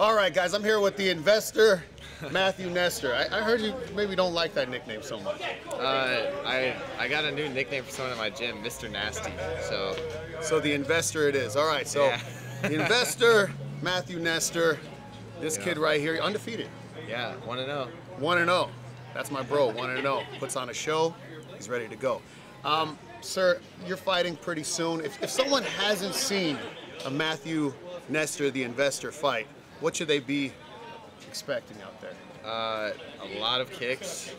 All right, guys, I'm here with the investor, Matthew Nester. I, I heard you maybe don't like that nickname so much. Uh, I I got a new nickname for someone at my gym, Mr. Nasty. So So the investor it is. All right, so Yeah. the investor, Matthew Nester, this Yeah. kid right here, undefeated, yeah, want to know? one and zero. That's my bro, one and zero. Puts on a show, he's ready to go. Um, sir, you're fighting pretty soon. If, if someone hasn't seen a Matthew Nester, the investor fight, what should they be expecting out there? Uh, a lot of kicks,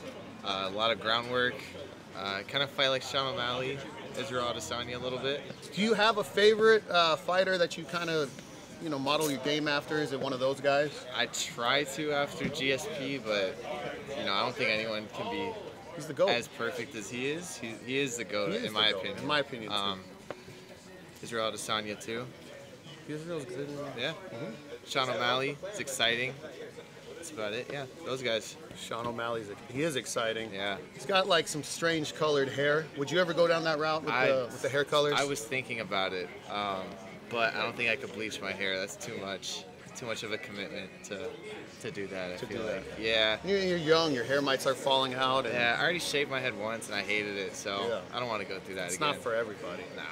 uh, a lot of groundwork. Uh, kind of fight like Sean O'Malley, Israel Adesanya a little bit. Do you have a favorite uh, fighter that you kind of, you know, model your game after? Is it one of those guys? I try to after GSP, but you know I don't think anyone can be He's the goat. as perfect as he is. He, he is the goat is in the my GOAT, opinion. in my opinion, too. Um, Israel Adesanya too. Israel's good. Yeah. Sean O'Malley. It's exciting. That's about it. Yeah. Those guys. Sean O'Malley's he is exciting. Yeah. He's got like some strange colored hair. Would you ever go down that route with, I- the, with the hair colors? I was thinking about it, um, but I don't think I could bleach my hair. That's too much. Too much of a commitment to to do that. I To feel do like. Yeah. You're, you're young. Your hair might start falling out. And Yeah. I already shaved my head once and I hated it, so Yeah. I don't want to go through that It's again. not for everybody. Nah.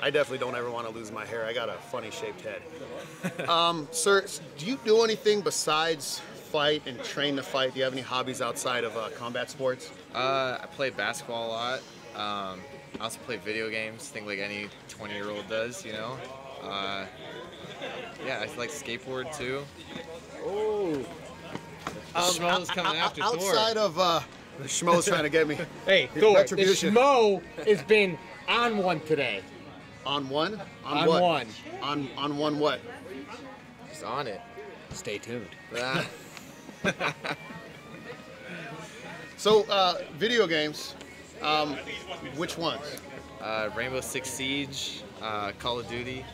I definitely don't ever want to lose my hair. I got a funny shaped head. um, sir, do you do anything besides fight and train to fight? Do you have any hobbies outside of uh, combat sports? Uh, I play basketball a lot. Um, I also play video games. Think like any 20 year old does, you know. Uh, yeah, I like skateboard too. Oh. Schmo's coming after Thor. outside of uh, the schmo's trying to get me Hey, Thor, the Retribution. schmo has been on one today. on one. On, On what? one. On on one what? Just on it. Stay tuned. Ah, So uh, video games. Um, which ones? uh, Rainbow Six Siege, uh, Call of Duty.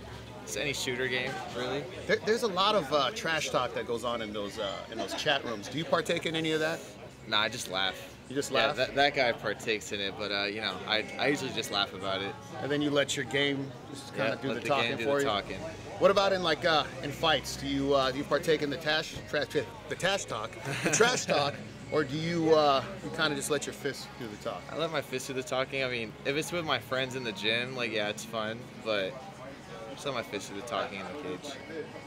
Just any shooter game, really. There, there's a lot of uh, trash talk that goes on in those uh, in those chat rooms. Do you partake in any of that? Nah, I just laugh. You just Yeah, laugh, that, that guy partakes in it, but uh, you know, I, I usually just laugh about it. and then you let your game just kind Yeah, of do let the, game talking do for the you. talking. What about in like uh, in fights? Do you uh, do you partake in the trash trash the trash talk, the trash talk, or do you uh, you kind of just let your fists do the talk? I let my fist do the talking. I mean, if it's with my friends in the gym, like yeah, it's fun, but the talking in the cage.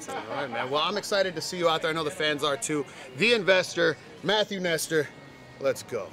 All right, man. Well, I'm excited to see you out there. I know the fans are too. The investor, Matthew Nester. Let's go.